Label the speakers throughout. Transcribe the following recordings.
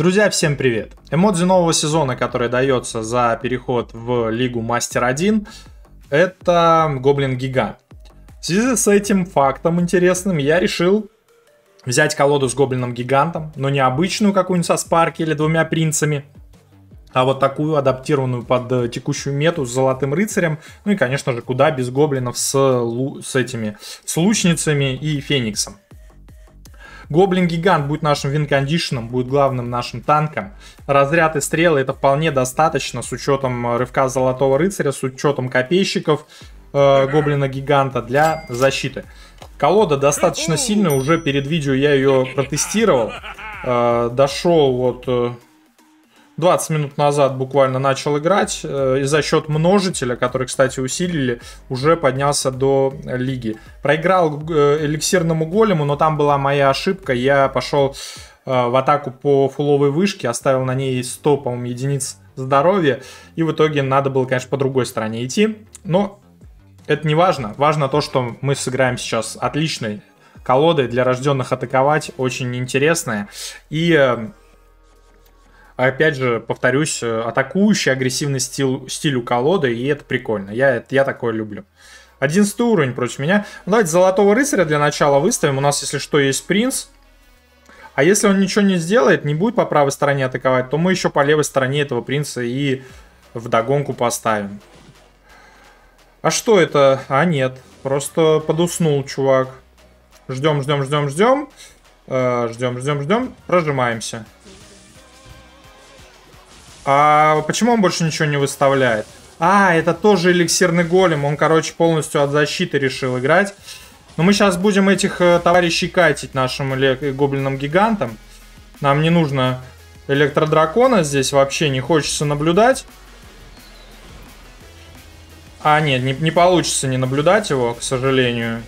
Speaker 1: Друзья, всем привет! Эмодзи нового сезона, который дается за переход в Лигу Мастер 1, это Гоблин Гигант. В связи с этим фактом интересным я решил взять колоду с Гоблином Гигантом, но не обычную какую-нибудь со Спарки или двумя принцами, а вот такую адаптированную под текущую мету с Золотым Рыцарем, ну и, конечно же, куда без гоблинов с, с этими, с лучницами и Фениксом. Гоблин-гигант будет нашим винкондишеном, будет главным нашим танком. Разряд и стрелы это вполне достаточно с учетом рывка Золотого Рыцаря, с учетом копейщиков э, Гоблина-гиганта для защиты. Колода достаточно сильная, уже перед видео я ее протестировал. Э, дошел вот... Э, 20 минут назад буквально начал играть, э, и за счет множителя, который, кстати, усилили, уже поднялся до лиги. Проиграл э, эликсирному голему, но там была моя ошибка, я пошел э, в атаку по фуловой вышке, оставил на ней 100, по-моему, единиц здоровья, и в итоге надо было, конечно, по другой стороне идти, но это не важно, важно то, что мы сыграем сейчас отличной колодой для рожденных атаковать, очень интересная, и опять же, повторюсь, э, атакующий, агрессивный стиль, стиль у колоды, и это прикольно. Я, я такое люблю. 11 уровень против меня. Ну, давайте Золотого Рыцаря для начала выставим. У нас, если что, есть принц. А если он ничего не сделает, не будет по правой стороне атаковать, то мы еще по левой стороне этого принца и в догонку поставим. А что это? А, нет. Просто подуснул, чувак. Ждем, ждем, ждем, ждем. Ждем, ждем, ждем. Прожимаемся. А почему он больше ничего не выставляет? А, это тоже эликсирный голем. Он, короче, полностью от защиты решил играть. Но мы сейчас будем этих э, товарищей катить нашим гоблином-гигантом. Нам не нужно электродракона здесь вообще не хочется наблюдать. А, нет, не, не получится не наблюдать его, к сожалению.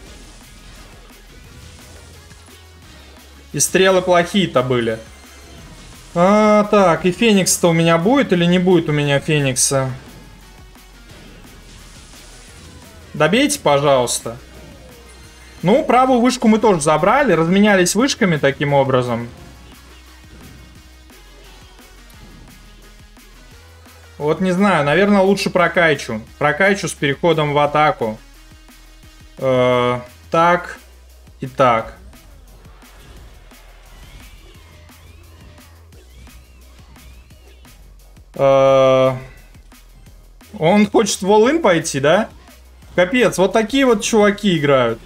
Speaker 1: И стрелы плохие-то были. А, так, и Феникс-то у меня будет или не будет у меня Феникса? Добейте, пожалуйста. Ну, правую вышку мы тоже забрали, разменялись вышками таким образом. Вот не знаю, наверное, лучше прокачу. Прокачу с переходом в атаку. Э, так и так. Он хочет в all пойти, да? Капец, вот такие вот чуваки играют.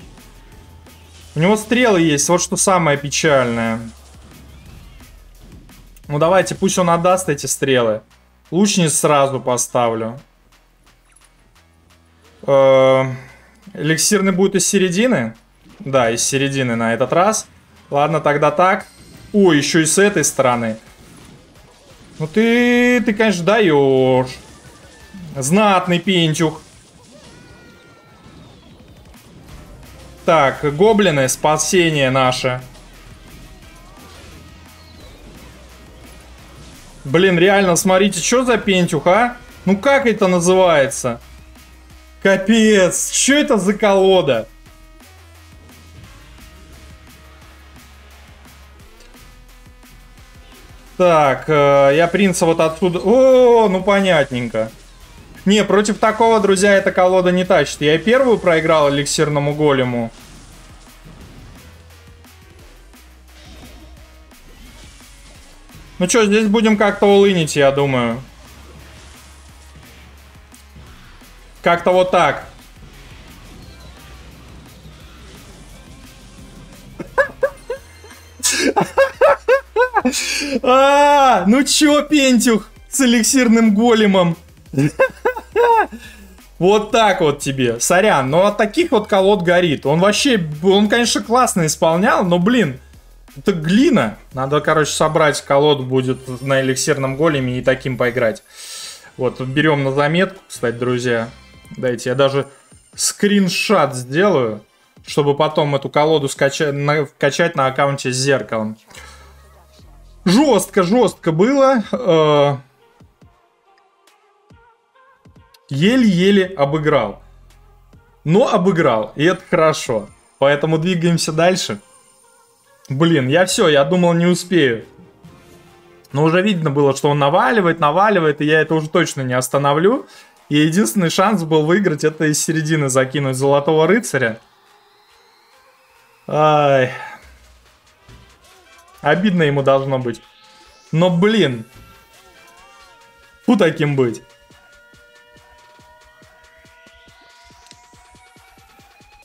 Speaker 1: У него стрелы есть, вот что самое печальное. Ну давайте, пусть он отдаст эти стрелы. Лучниц сразу поставлю. Э эликсирный будет из середины? Да, из середины на этот раз. Ладно, тогда так. О, еще и с этой стороны. Ну ты, ты, конечно, даешь. Знатный пентюх. Так, гоблины, спасение наше. Блин, реально, смотрите, что за пентюх, а? Ну как это называется? Капец, что это за колода? Так, э, я принца вот отсюда... О, ну понятненько. Не, против такого, друзья, эта колода не тащит. Я и первую проиграл эликсирному голему. Ну что, здесь будем как-то улынить, я думаю. Как-то вот так. А, ну чё, Пентюх с эликсирным големом? Вот так вот тебе. Сорян, но от таких вот колод горит. Он вообще, он, конечно, классно исполнял, но, блин, это глина. Надо, короче, собрать колоду будет на эликсирном големе и таким поиграть. Вот, берем на заметку, кстати, друзья. Дайте я даже скриншот сделаю, чтобы потом эту колоду скачать на, качать на аккаунте с зеркалом. Жестко, жестко было. Э, еле-еле обыграл. Но обыграл, и это хорошо. Поэтому двигаемся дальше. Блин, я все, я думал не успею. Но уже видно было, что он наваливает, наваливает, и я это уже точно не остановлю. И единственный шанс был выиграть, это из середины закинуть Золотого Рыцаря. Ай. Обидно ему должно быть. Но, блин. Фу таким быть.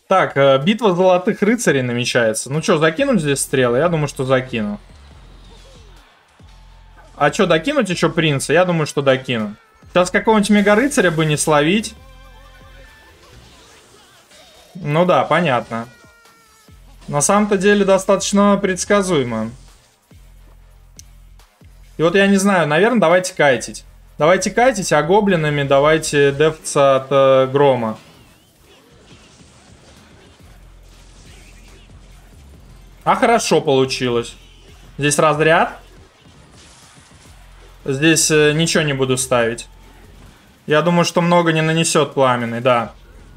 Speaker 1: Так, э, битва золотых рыцарей намечается. Ну что, закинуть здесь стрелы? Я думаю, что закину. А что, докинуть еще принца? Я думаю, что докину. Сейчас какого-нибудь мега-рыцаря бы не словить. Ну да, понятно. На самом-то деле достаточно предсказуемо. И вот я не знаю, наверное, давайте кайтить. Давайте кайтить, а гоблинами давайте дефться от э, грома. А хорошо получилось. Здесь разряд. Здесь э, ничего не буду ставить. Я думаю, что много не нанесет пламенный, да.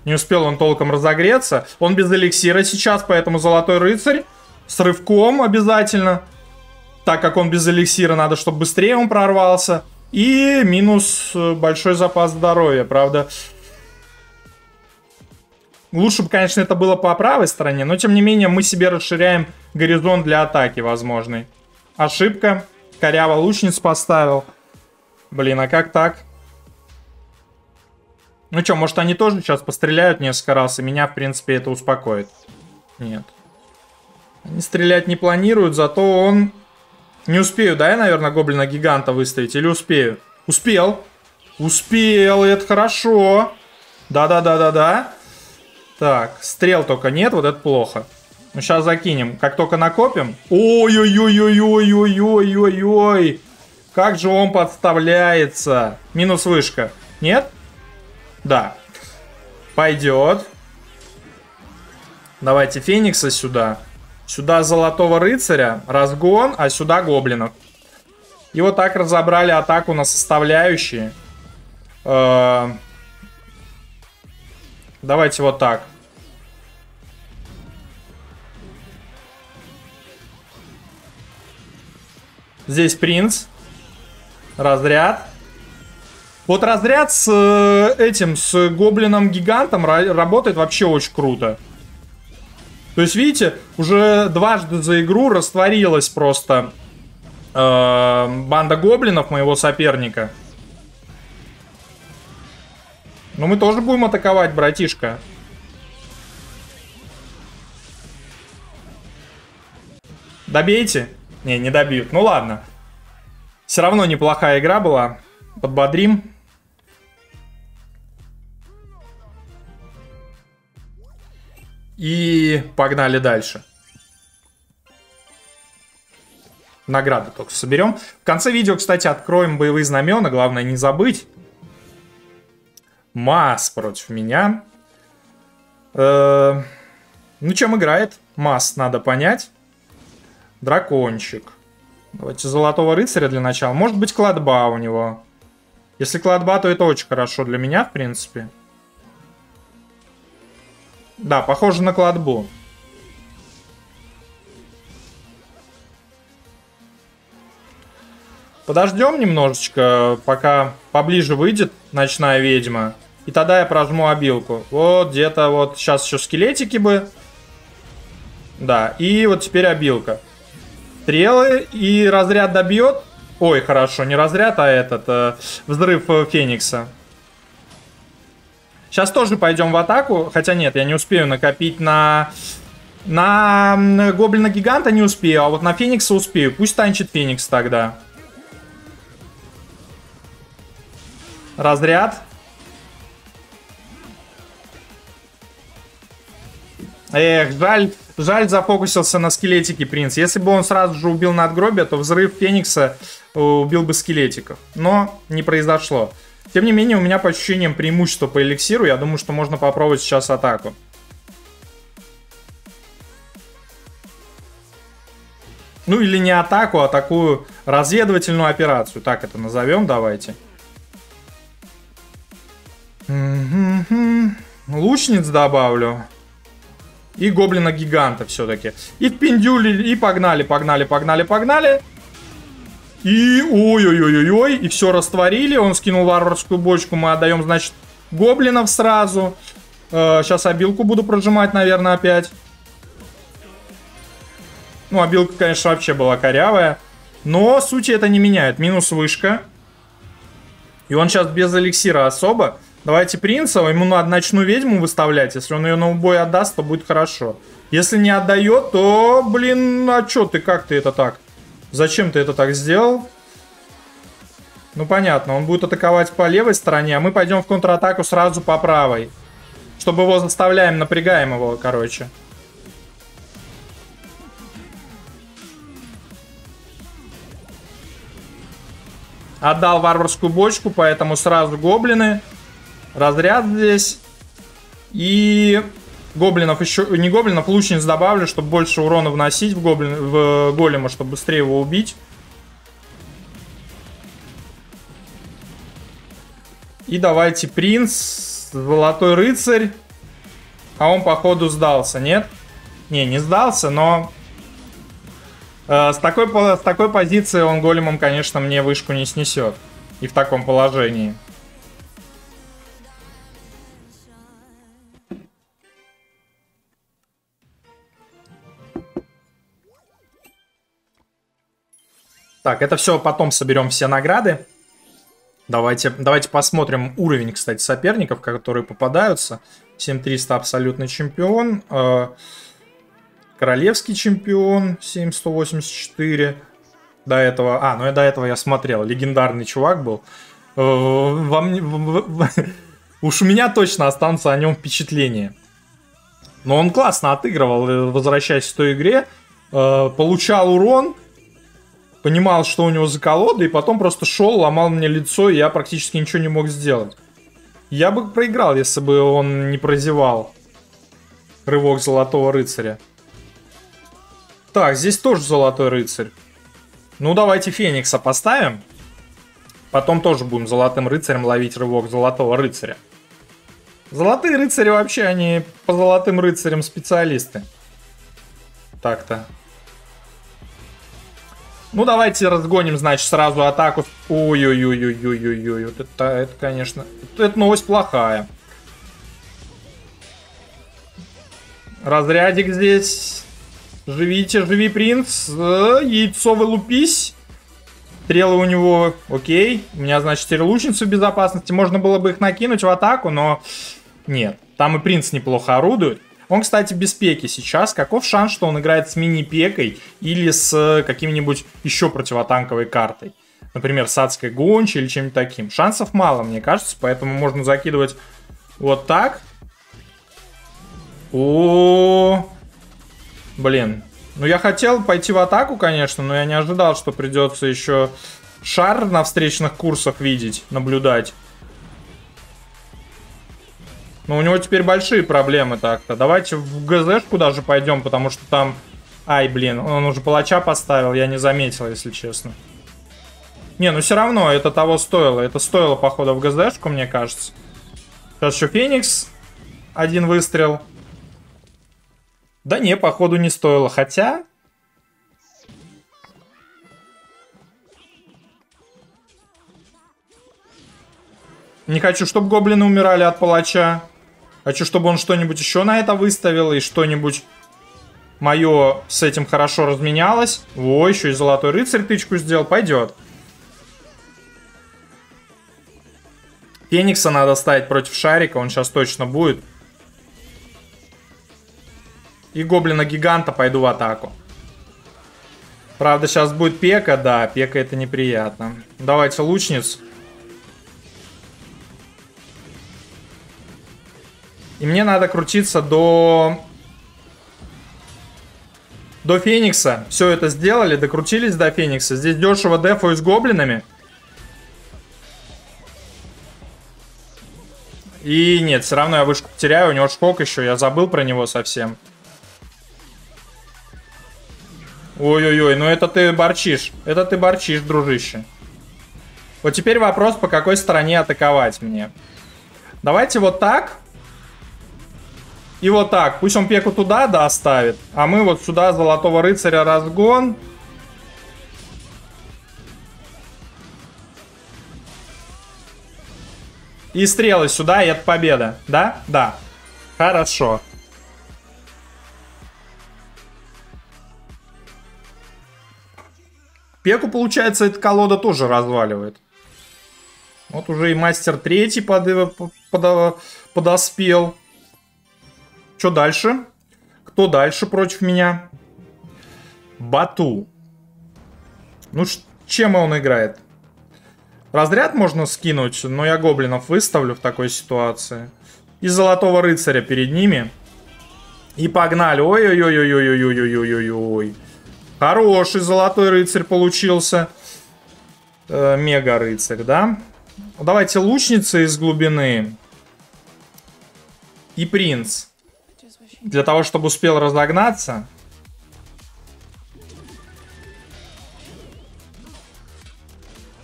Speaker 1: Не успел он толком разогреться. Он без эликсира сейчас, поэтому Золотой Рыцарь с рывком обязательно. Так как он без эликсира, надо, чтобы быстрее он прорвался. И минус э, большой запас здоровья, правда. Лучше бы, конечно, это было по правой стороне, но тем не менее мы себе расширяем горизонт для атаки возможный. Ошибка. Коряво лучниц поставил. Блин, а как так? Ну что, может они тоже сейчас постреляют несколько раз, и меня, в принципе, это успокоит. Нет. Они стрелять не планируют, зато он... Не успею, да, я, наверное, гоблина-гиганта выставить? Или успею? Успел. Успел, это хорошо. Да-да-да-да-да. Так, стрел только нет, вот это плохо. Ну, сейчас закинем. Как только накопим... Ой-ой-ой-ой-ой-ой-ой-ой-ой! Как же он подставляется. Минус вышка. Нет? Да. Пойдет. Давайте Феникса сюда. Сюда Золотого Рыцаря. Разгон, а сюда Гоблинов. И вот так разобрали атаку на составляющие. Э Давайте вот так. Здесь принц. Разряд. Вот разряд с э, этим, с гоблином-гигантом работает вообще очень круто. То есть, видите, уже дважды за игру растворилась просто э, банда гоблинов моего соперника. Ну, мы тоже будем атаковать, братишка. Добейте. Не, не добьют. Ну ладно. Все равно неплохая игра была. Подбодрим. И погнали дальше. Награды только соберем. В конце видео, кстати, откроем боевые знамена. Главное не забыть. Масс против меня. Э -э ну, чем играет? Масс, надо понять. Дракончик. Давайте Золотого Рыцаря для начала. Может быть, кладба у него. Если кладба, то это очень хорошо для меня, в принципе. Да, похоже на кладбу. Подождем немножечко, пока поближе выйдет ночная ведьма. И тогда я прожму обилку. Вот где-то вот сейчас еще скелетики бы. Да, и вот теперь обилка. Стрелы и разряд добьет. Ой, хорошо, не разряд, а этот, э, взрыв э, Феникса. Сейчас тоже пойдем в атаку. Хотя нет, я не успею накопить на... На Гоблина-гиганта не успею, а вот на Феникса успею. Пусть танчит Феникс тогда. Разряд. Эх, жаль, жаль зафокусился на скелетике принц. Если бы он сразу же убил надгробие, то взрыв Феникса э, убил бы скелетиков. Но не произошло. Тем не менее, у меня по ощущениям преимущество по эликсиру. Я думаю, что можно попробовать сейчас атаку. Ну или не атаку, а такую разведывательную операцию. Так это назовем, давайте. Лучниц добавлю. И гоблина-гиганта все-таки. И пиндюли, и погнали, погнали, погнали, погнали. И ой-ой-ой-ой, и все растворили. Он скинул варварскую бочку. Мы отдаем, значит, гоблинов сразу. Э, сейчас обилку буду прожимать, наверное, опять. Ну, обилка, конечно, вообще была корявая. Но сути это не меняет. Минус вышка. И он сейчас без эликсира особо. Давайте принца, ему надо ночную ведьму выставлять. Если он ее на убой отдаст, то будет хорошо. Если не отдает, то, блин, а чё ты, как ты это так? Зачем ты это так сделал? Ну, понятно, он будет атаковать по левой стороне, а мы пойдем в контратаку сразу по правой. Чтобы его заставляем, напрягаем его, короче. Отдал варварскую бочку, поэтому сразу гоблины. Разряд здесь. И гоблинов еще... Не гоблинов, лучниц добавлю, чтобы больше урона вносить в, гоблин, в голема, чтобы быстрее его убить. И давайте принц, золотой рыцарь. А он, походу, сдался, нет? Не, не сдался, но Э, с такой, с такой позиции он големом, конечно, мне вышку не снесет. И в таком положении. Так, это все потом соберем все награды. Давайте, давайте посмотрим уровень, кстати, соперников, которые попадаются. 7300 абсолютный чемпион. Э, Королевский чемпион 7184. До этого... А, ну и до этого я смотрел. Легендарный чувак был. Э, во мне... Уж у меня точно останутся о нем впечатления. Но он классно отыгрывал, э, возвращаясь в той игре. Получал урон, понимал, что у него за колода, и потом просто шел, ломал мне лицо, и я практически ничего не мог сделать. Я бы проиграл, если бы он не прозевал рывок Золотого Рыцаря. Так, здесь тоже золотой рыцарь. Ну, давайте Феникса поставим. Потом тоже будем золотым рыцарем ловить рывок золотого рыцаря. Золотые рыцари вообще, они по золотым рыцарям специалисты. Так-то. Ну, давайте разгоним, значит, сразу атаку. Ой-ой-ой-ой-ой-ой-ой. Вот это, это, конечно... Это новость плохая. Разрядик здесь. Живите, живи, принц. Э, яйцо вылупись. Стрелы у него окей. У меня, значит, теперь лучницы в безопасности. Можно было бы их накинуть в атаку, но нет. Там и принц неплохо орудует. Он, кстати, без пеки сейчас. Каков шанс, что он играет с мини-пекой или с э, каким-нибудь еще противотанковой картой? Например, с адской гончей или чем-нибудь таким. Шансов мало, мне кажется, поэтому можно закидывать вот так. О, Блин. Ну, я хотел пойти в атаку, конечно, но я не ожидал, что придется еще шар на встречных курсах видеть, наблюдать. Но у него теперь большие проблемы так-то. Давайте в ГЗшку даже пойдем, потому что там... Ай, блин, он уже палача поставил, я не заметил, если честно. Не, ну все равно, это того стоило. Это стоило, походу, в ГЗшку, мне кажется. Сейчас еще Феникс. Один выстрел. Да не, походу не стоило. Хотя... Не хочу, чтобы гоблины умирали от палача. Хочу, чтобы он что-нибудь еще на это выставил. И что-нибудь мое с этим хорошо разменялось. О, еще и золотой рыцарь тычку сделал. Пойдет. Феникса надо ставить против шарика. Он сейчас точно будет. И гоблина-гиганта пойду в атаку. Правда, сейчас будет пека, да, пека это неприятно. Давайте лучниц. И мне надо крутиться до... До Феникса. Все это сделали, докрутились до Феникса. Здесь дешево дефаю с гоблинами. И нет, все равно я вышку теряю. У него шкок еще, я забыл про него совсем. Ой-ой-ой, ну это ты борчишь. Это ты борчишь, дружище. Вот теперь вопрос, по какой стороне атаковать мне. Давайте вот так. И вот так. Пусть он пеку туда, доставит. А мы вот сюда золотого рыцаря разгон. И стрелы сюда, и это победа. Да? Да. Хорошо. Пеку, получается, эта колода тоже разваливает. Вот уже и мастер третий под, э, под, э, подоспел. Что дальше? Кто дальше против меня? Бату. Ну, чем он играет? Разряд можно скинуть, но я гоблинов выставлю в такой ситуации. И золотого рыцаря перед ними. И погнали. Ой-ой-ой-ой-ой-ой-ой-ой-ой. Хороший золотой рыцарь получился. Э, мега рыцарь, да? Давайте лучница из глубины. И принц. Для того, чтобы успел разогнаться.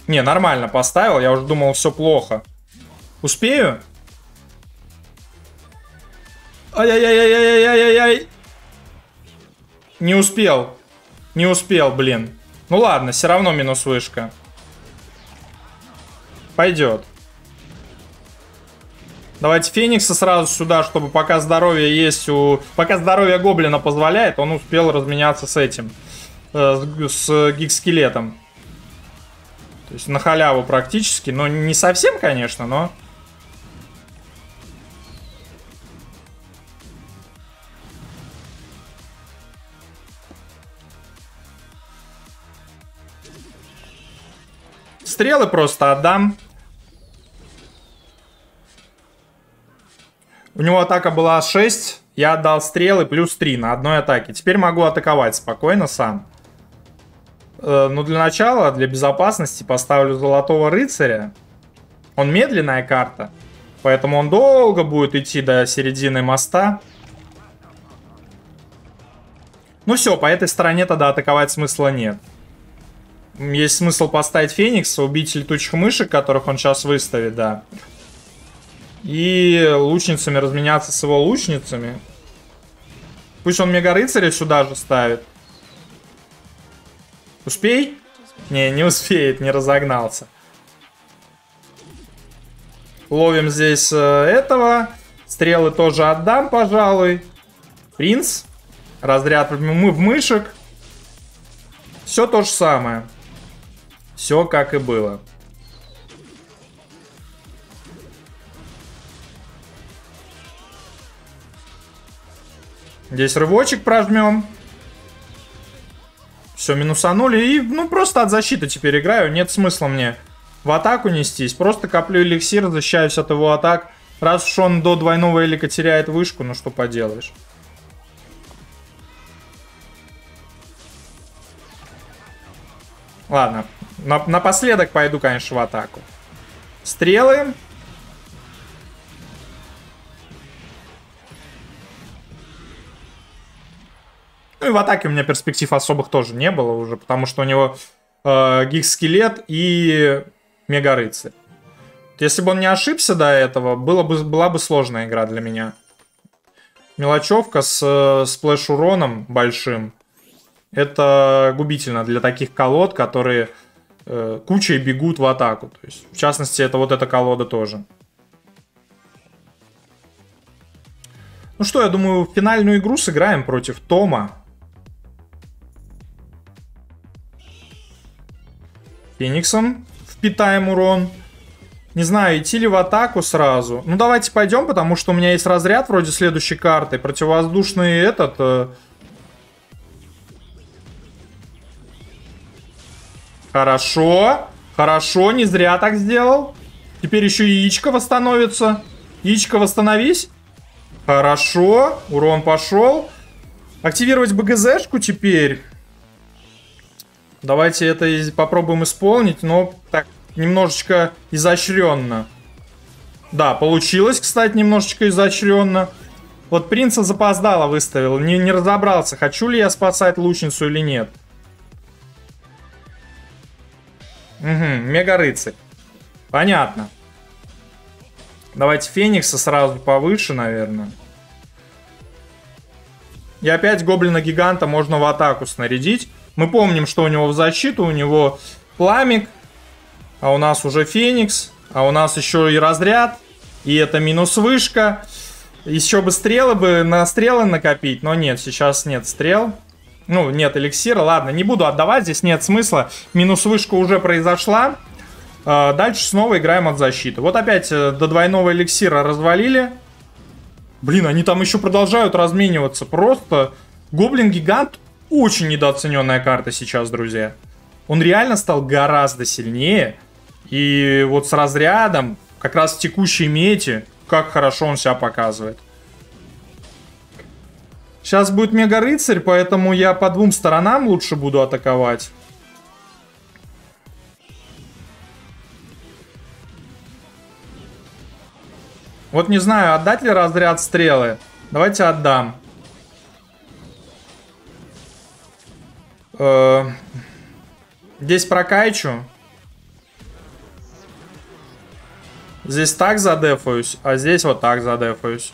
Speaker 1: Не, нормально поставил. Я уже думал, все плохо. Успею? Ай-яй-яй-яй-яй-яй-яй. Не успел. Не успел, блин. Ну ладно, все равно минус вышка. Пойдет. Давайте Феникса сразу сюда, чтобы пока здоровье есть у... Пока здоровье Гоблина позволяет, он успел разменяться с этим. Э, с гиг-скелетом. То есть на халяву практически. Но не совсем, конечно, но... Стрелы просто отдам. У него атака была 6. Я отдал стрелы плюс 3 на одной атаке. Теперь могу атаковать спокойно сам. Э, но для начала, для безопасности, поставлю Золотого Рыцаря. Он медленная карта. Поэтому он долго будет идти до середины моста. Ну все, по этой стороне тогда атаковать смысла нет. Есть смысл поставить Феникса, убить летучих мышек, которых он сейчас выставит, да. И лучницами разменяться с его лучницами. Пусть он Мега Рыцаря сюда же ставит. Успей? Не, не успеет, не разогнался. Ловим здесь э, этого. Стрелы тоже отдам, пожалуй. Принц. Разряд мы в мышек. Все то же самое. Все как и было. Здесь рывочек прожмем. Все, минусанули. И, ну, просто от защиты теперь играю. Нет смысла мне в атаку нестись. Просто коплю эликсир, защищаюсь от его атак. Раз уж он до двойного элика теряет вышку, ну что поделаешь. Ладно, на, напоследок пойду, конечно, в атаку. Стрелы. Ну и в атаке у меня перспектив особых тоже не было уже, потому что у него э, гиг-скелет и мега-рыцарь. Если бы он не ошибся до этого, было бы, была бы сложная игра для меня. Мелочевка с э, сплэш-уроном большим. Это губительно для таких колод, которые э, кучей бегут в атаку. То есть, в частности, это вот эта колода тоже. Ну что, я думаю, финальную игру сыграем против Тома. Фениксом впитаем урон. Не знаю, идти ли в атаку сразу. Ну, давайте пойдем, потому что у меня есть разряд вроде следующей карты. Противовоздушный этот... Э... Хорошо. Хорошо, не зря так сделал. Теперь еще яичко восстановится. Яичко восстановись. Хорошо, урон пошел. Активировать БГЗшку теперь. Давайте это попробуем исполнить, но так, немножечко изощренно. Да, получилось, кстати, немножечко изощренно. Вот принца запоздало выставил, не, не разобрался, хочу ли я спасать лучницу или нет. Угу, мега-рыцарь. Понятно. Давайте Феникса сразу повыше, наверное. И опять гоблина-гиганта можно в атаку снарядить. Мы помним, что у него в защиту, у него пламик, а у нас уже Феникс. А у нас еще и разряд. И это минус вышка. Еще бы стрелы бы на стрелы накопить. Но нет, сейчас нет стрел. Ну, нет эликсира. Ладно, не буду отдавать. Здесь нет смысла. Минус вышка уже произошла. А, дальше снова играем от защиты. Вот опять э, до двойного эликсира развалили. Блин, они там еще продолжают размениваться. Просто Гоблин-гигант очень недооцененная карта сейчас, друзья. Он реально стал гораздо сильнее. И вот с разрядом, как раз в текущей мете, как хорошо он себя показывает. Сейчас будет мега-рыцарь, поэтому я по двум сторонам лучше буду атаковать. Вот не знаю, отдать ли разряд стрелы. Давайте отдам. Здесь прокачу. Здесь так задефаюсь, а здесь вот так задефаюсь.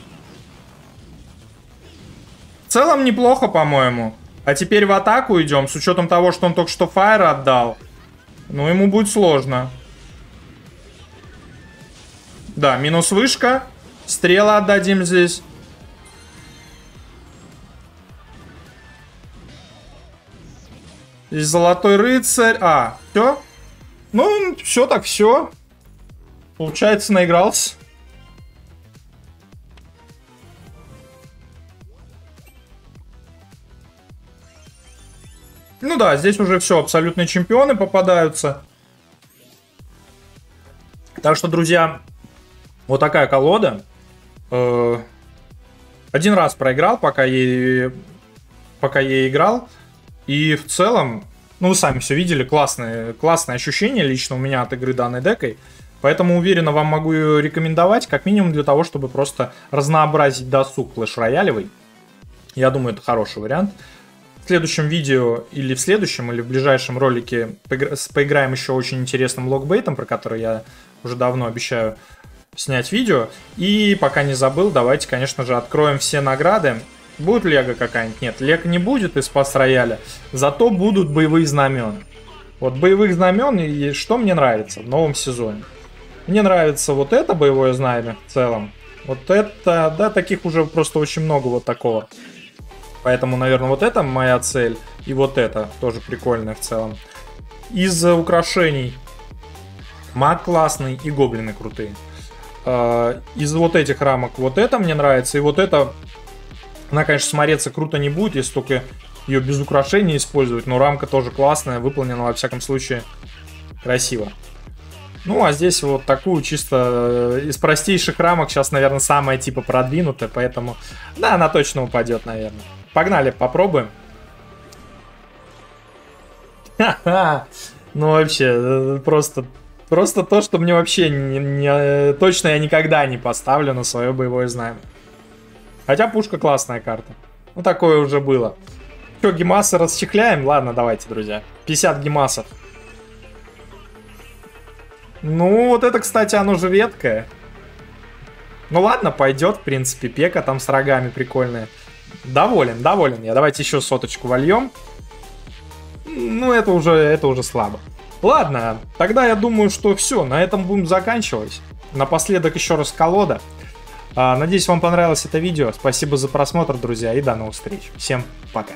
Speaker 1: В целом неплохо, по-моему. А теперь в атаку идем, с учетом того, что он только что фаер отдал. Ну, ему будет сложно. Да, минус вышка. Стрелы отдадим здесь. Здесь золотой рыцарь. А, все? Ну, все так все. Получается, наигрался. Ну да, здесь уже все, абсолютные чемпионы попадаются. Так что, друзья, вот такая колода. Э, один раз проиграл, пока я, пока я играл. И в целом, ну вы сами все видели, классное, классное ощущение лично у меня от игры данной декой. Поэтому уверенно вам могу ее рекомендовать, как минимум для того, чтобы просто разнообразить досуг флеш-роялевый. Я думаю, это хороший вариант. В следующем видео или в следующем, или в ближайшем ролике поиграем еще очень интересным логбейтом, про который я уже давно обещаю снять видео. И пока не забыл, давайте, конечно же, откроем все награды. Будет лего какая-нибудь? Нет, лего не будет из пас рояля. Зато будут боевые знамен. Вот боевых знамен, и что мне нравится в новом сезоне. Мне нравится вот это боевое знамя в целом. Вот это, да, таких уже просто очень много вот такого. Поэтому, наверное, вот это моя цель. И вот это тоже прикольное в целом. Из украшений маг классный и гоблины крутые. А, из вот этих рамок вот это мне нравится. И вот это, она, конечно, смотреться круто не будет, если только ее без украшений использовать. Но рамка тоже классная, выполнена, во всяком случае, красиво. Ну, а здесь вот такую чисто э, из простейших рамок сейчас, наверное, самая типа продвинутая, поэтому, да, она точно упадет, наверное. Погнали, попробуем. Ну, вообще, э, просто, просто то, что мне вообще не, не, точно я никогда не поставлю на свое боевое знамя. Хотя пушка классная карта. Ну, такое уже было. Что, гемасы расчехляем? Ладно, давайте, друзья. 50 гемасов. Ну, вот это, кстати, оно же веткое. Ну ладно, пойдет, в принципе. Пека там с рогами прикольная. Доволен, доволен я. Давайте еще соточку вольем. Ну, это уже, это уже слабо. Ладно, тогда я думаю, что все, на этом будем заканчивать. Напоследок еще раз колода. А, надеюсь, вам понравилось это видео. Спасибо за просмотр, друзья, и до новых встреч. Всем пока.